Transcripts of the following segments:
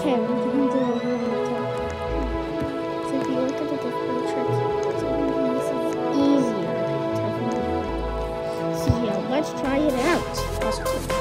Okay, we can do a really tough. So if you look at the different tricks, this is easier. So yeah, let's try it out.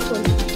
索。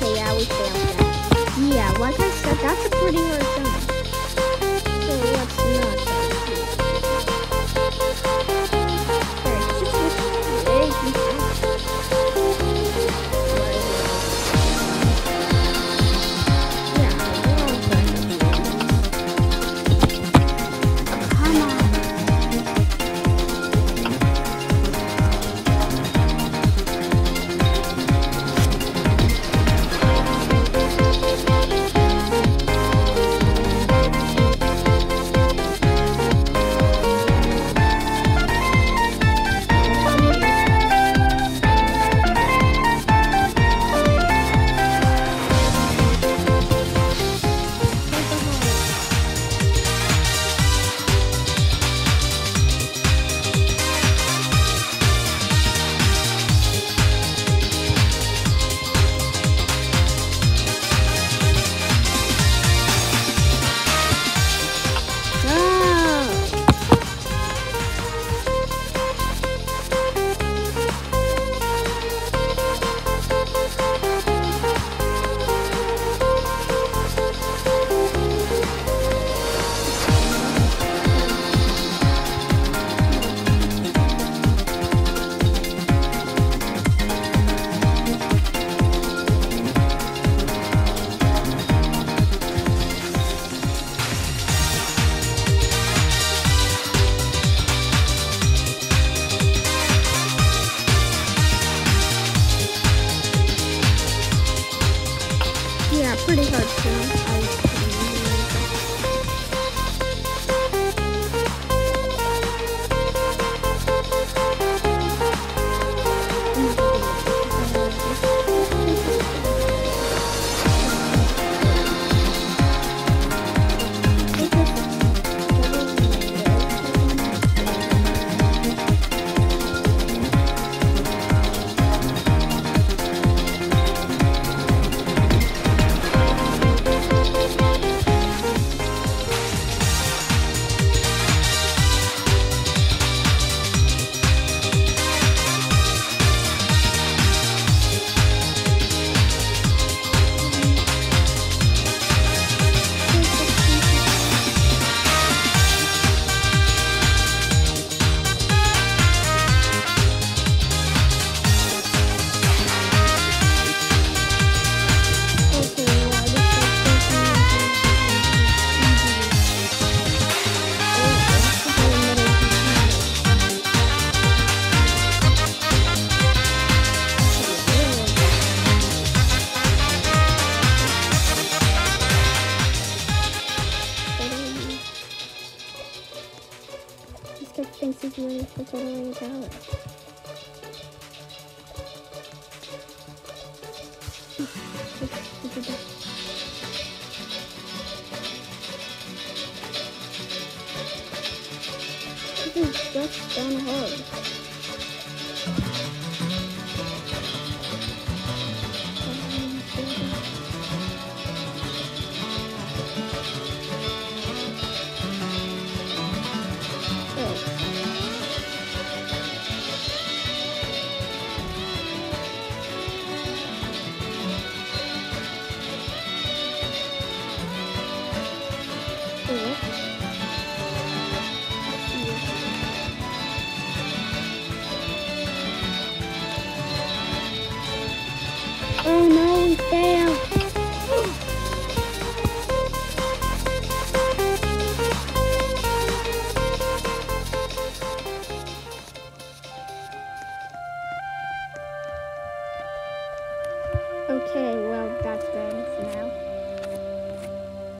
Okay, yeah, we failed. Yeah, like I said, that's a pretty hard thing. He's doing this is just done hard. Oh no, we failed.